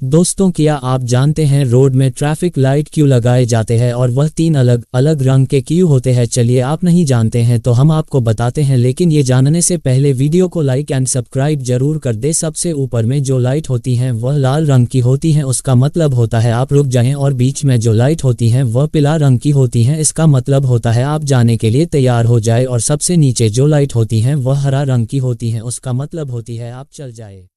दोस्तों, क्या आप जानते हैं रोड में ट्रैफ़िक लाइट क्यों लगाए जाते हैं और वह तीन अलग अलग रंग के क्यों होते हैं? चलिए, आप नहीं जानते हैं तो हम आपको बताते हैं, लेकिन ये जानने से पहले वीडियो को लाइक एंड सब्सक्राइब ज़रूर कर दे। सबसे ऊपर में जो लाइट होती हैं, वह लाल रंग की होती हैं, उसका मतलब होता है आप रुक जाएँ और बीच में जो लाइट होती हैं, वह पिला रंग की होती हैं, इसका मतलब होता है आप जाने के लिए तैयार हो जाए और सबसे नीचे जो लाइट होती हैं, वह हरा रंग की होती हैं, उसका मतलब होती है आप चल जाए।